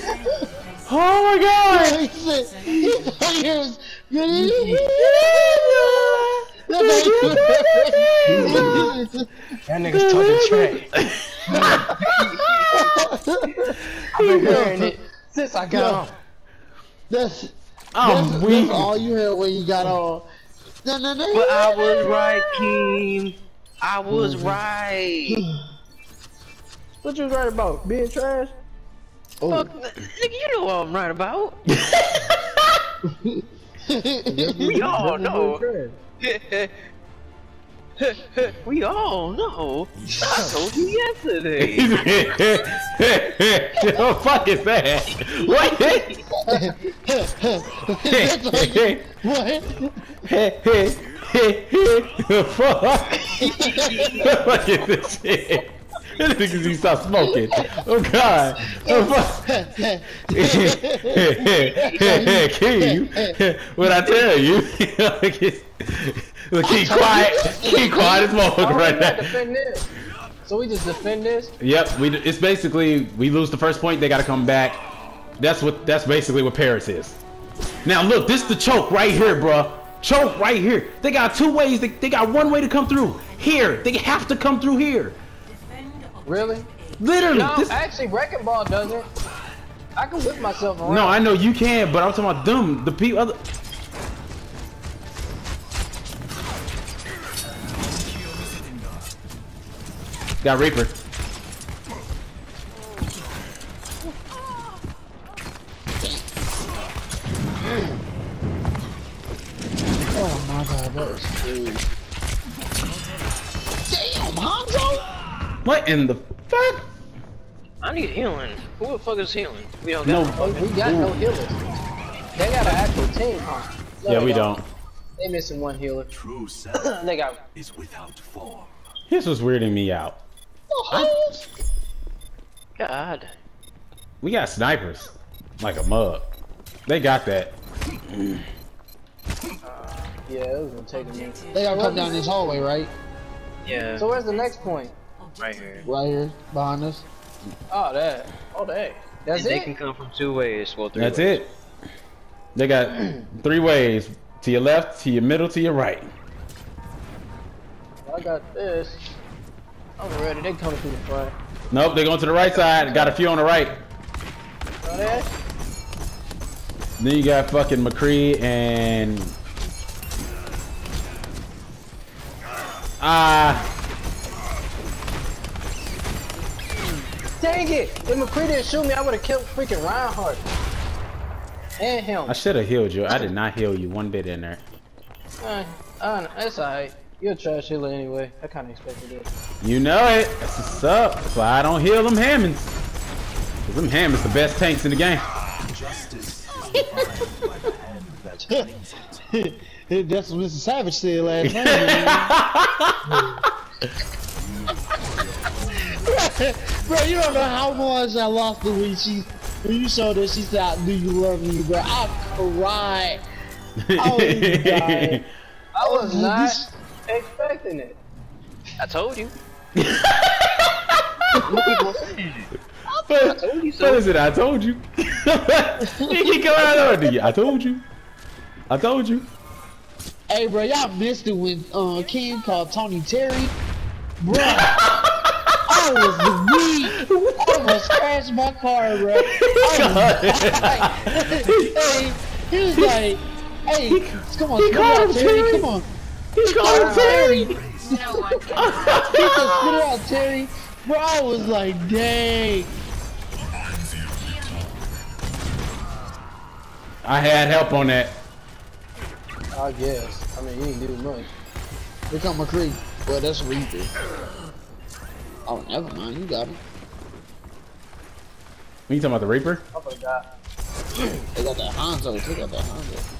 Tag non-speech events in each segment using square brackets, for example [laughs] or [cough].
serious? Oh my god! [laughs] He said, he thought he was That nigga's talking trash. [laughs] I've been [laughs] hearing it since I got on. That's, I'm that's, weak. that's all you heard when you got on. No, no, no. But I was right, King. I was mm-hmm. right. [sighs] What you was right about? Being trash? Oh. Fuck, nigga, you know what I'm right about. [laughs] we all know. [laughs] we all know. I told you [laughs] yesterday. what the fuck is that? What? what? hey, the fuck? the fuck is this shit? This niggas need to stop smoking. Oh god. Oh fuck. King, [laughs] what I tell you? [laughs] Look, keep quiet. Keep quiet as Oh, right now. So we just defend this? Yep, we. It's basically we lose the first point, they gotta come back. That's what. That's basically what Paris is. Now look, this is the choke right here, bruh. Choke right here. They got two ways. They, they got one way to come through. Here, they have to come through here. Really? Literally. No, this- actually, Wrecking Ball doesn't. I can whip myself around. no, I know you can, but I'm talking about them. The people. Other. Got Reaper. What in the fuck? I need healing. Who the fuck is healing? We don't got Oh, we got no healers. They got an actual team, huh? No, Yeah, we don't. They missing one healer. True [clears throat] self they got. is without form. This was weirding me out. God. We got snipers. Like a mug. They got that. Yeah, it was gonna take a minute. They gotta come down this hallway, right? Yeah. So where's the next point? Right here. Right here, behind us. Oh, that. Oh, that. That's And they can come from two ways. Well, three That's ways. it. They got [clears throat] three ways. To your left, to your middle, to your right. I got this. I'm ready. They coming through the front. Nope, they're going to the right side. Got a few on the right. Got that? Then you got fucking McCree and ah Dang it! If McCree didn't shoot me, I would have killed freaking Reinhardt. And him. I should have healed you. I did not heal you one bit in there. Uh, uh, that's alright. You're a trash healer anyway. I kinda expected it. You know it. That's what's up. That's why I don't heal them Hammonds. Cause them Hammonds the best tanks in the game. Justice is defined by the hand that brings it. That's what Mr. Savage said last night. [laughs] [laughs] bro, you don't know how much I lost the when she when you showed her she said, "Do you love me, bro?" I cried. [laughs] I was dying. I was not This- expecting it. I told you. [laughs] What, told you what so. is it? I told you. you keep coming out of it. I told you. I told you. Hey, bro, y'all missed it when uh, King called Tony Terry. Bro, [laughs] I was weak. I [laughs] almost crashed my car, bro. [laughs] I was [laughs] hey, he was like, hey, come on, he spit it called out, him Terry. Terry. Come on. He's calling Terry. He said, spit it out, Terry. Bro, I was like, dang. I had help on that. I guess. I mean, you didn't do much. Here come McCree. Well, that's Reaper. Oh, never mind. You got him. When you talking about the Reaper? Oh, I forgot. They got that Hanzo. They got that Hanzo.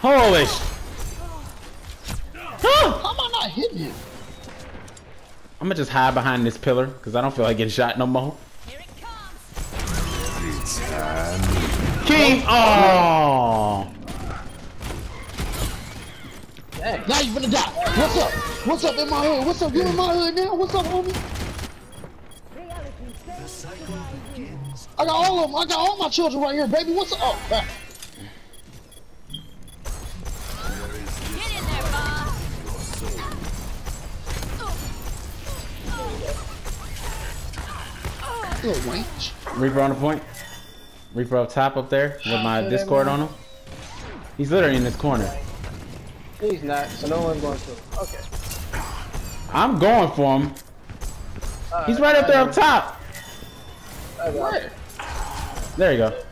Holy sh- How am I not hitting him? I'm gonna just hide behind this pillar because I don't feel like getting shot no more. Here it comes. King! Oh! Dang. Now you finna die. What's up? What's up in my hood? What's up? You in my hood now? What's up, homie? I got all of them. I got all my children right here, baby. What's up? Oh, crap. Get in there, Bob. Little wench. Reaper on the point. Reaper up top up there with my Discord on him. He's literally in this corner. He's not, so no one's going to. Okay. I'm going for him. He's right up there up top. I got it. There you go.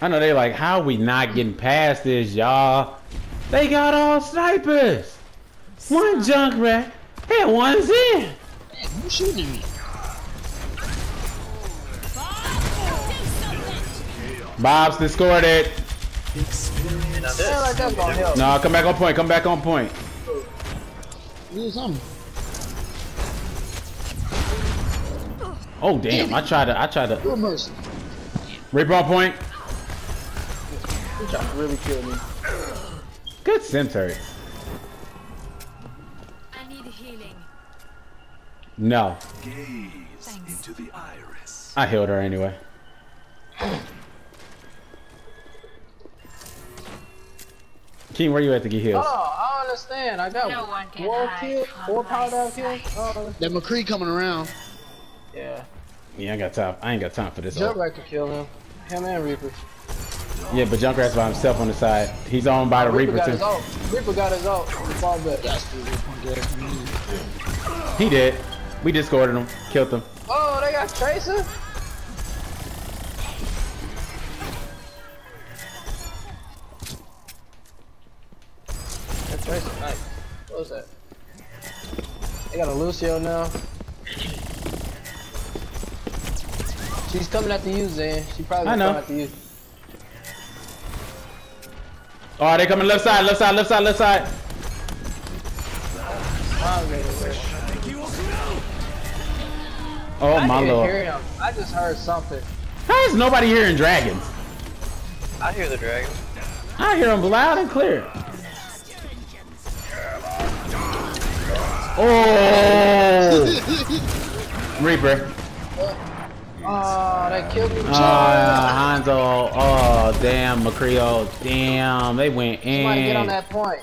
I know they like, how we not getting past this, y'all? They got all snipers. One Junkrat and one's in. Man, who's shooting me? Bob's discorded. I feel like that's gonna. No, come back on point. Come back on point. Do something. Oh damn! I tried to. I tried to. Real mercy. Reaper on point. Trying to really kill me. Good cemetery. I need healing. No, Gaze into the iris. I healed her anyway. King, where you at to get heals? Oh, I understand. I got No one can four hide kill, from four my power down sight. kills. Oh, That McCree coming around. yeah. Yeah, I got time. I ain't got time for this. Junkrat could kill him. Him and Reaper. Yeah, but Junkrat's by himself on the side. He's owned by the Reaper, got too. his ult. Reaper got his ult. Fall back. That's the real point there coming in. He did. We discorded him, killed him. Oh, they got Tracer? What was that? They got a Lucio now. She's coming after you, Zan. She probably I coming after you. Oh, they coming left side, left side, left side, left side. I'm ready to win. Oh I my didn't lord. hear him. I just heard something. How is nobody hearing dragons? I hear the dragon. I hear them loud and clear. Oh! [laughs] Reaper. Ah, oh, that killed me. Oh, Hanzo. Oh, damn, Macrio. Damn, they went Somebody get on in. that point.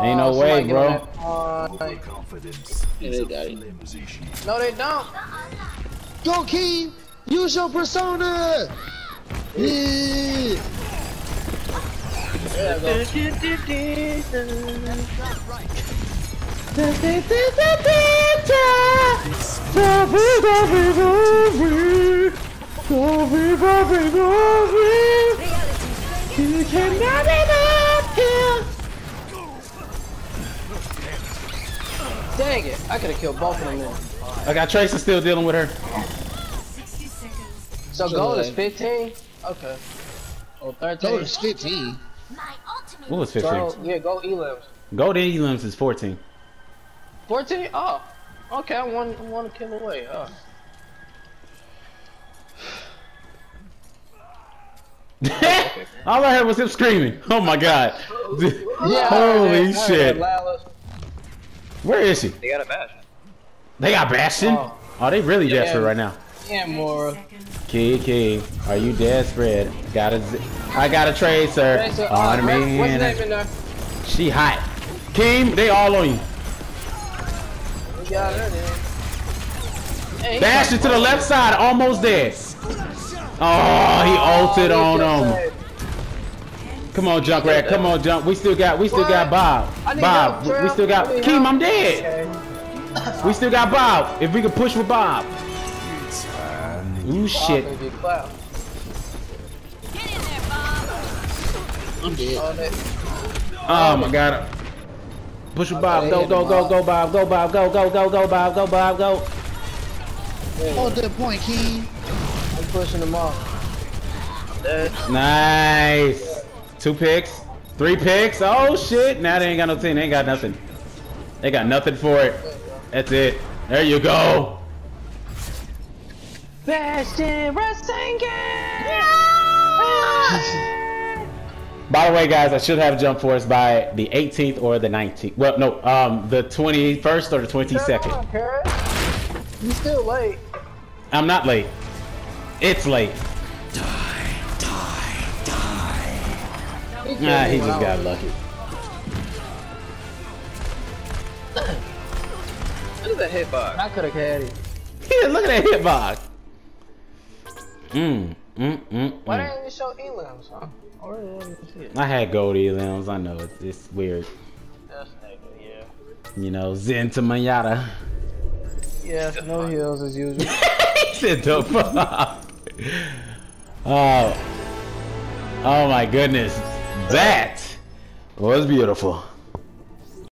Ain't no Oh, way, somebody get on bro. that point. Confidence Yeah, they got it. No, they don't. Go, King! Use your persona! Yeah! There you go. Dang it. I could have killed both of them then. I got Tracer still dealing with her. So So, gold is 15? Okay. Oh, 13. Told us 15. My ultimate. What was 15? Go, yeah, gold elims. Golden Elims is 14. 14? Oh. Okay, I'm one, I'm one kill away. Oh. [laughs] All I heard was him screaming. Oh my god. Yeah, [laughs] Holy I shit. Where is he? They got a bash. They got Bastion? Oh. Oh, they really Yeah. desperate right now. Yeah, more. Key, key, are you desperate? Got a, z- I got a tracer Okay, so, uh, on What's me. name in there? She hot. Keem, they all on you. We got her then. Hey, he Bastion to the left side, almost dead. Oh, he ulted on Oh, him. Come on, Junkrat. Come on, Junk. We still got, we still got Bob. Bob, help, we- we still got. I Keem. I'm dead. Okay. We still got Bob. If we can push with Bob. Ooh, shit. Bob is a clown. Get in there, Bob. I'm dead. Oh, Oh my god. Push with Bob. Go, go, go, go, Bob. Go, Bob. Go, go, go, go, Bob. Go, Bob. Go. Oh, Hold that point, King. I'm pushing them off. Nice. Two picks. Three picks. Oh shit. Now they ain't got no team. They ain't got nothing. They got nothing for it. That's it. There you go. Bastion Rasengan! [laughs] [laughs] By the way, guys, I should have Jump Force by the 18th or the 19th. Well, no, um, the 21st or the 22nd. Come on, You still late. I'm not late. It's late. He killed Nah, he just got lucky. Look at that hitbox. I could have had it. Yeah, [laughs] look at that hitbox. Mm, mm, mm, Why didn't you show elims, huh? I really wanted to see it. I had gold limbs. I know it's, it's weird. That's nigga, yeah. You know, Zen to Mayada. Yeah, no heals as usual. [laughs] he said the fuck. Oh. Oh my goodness. That was beautiful.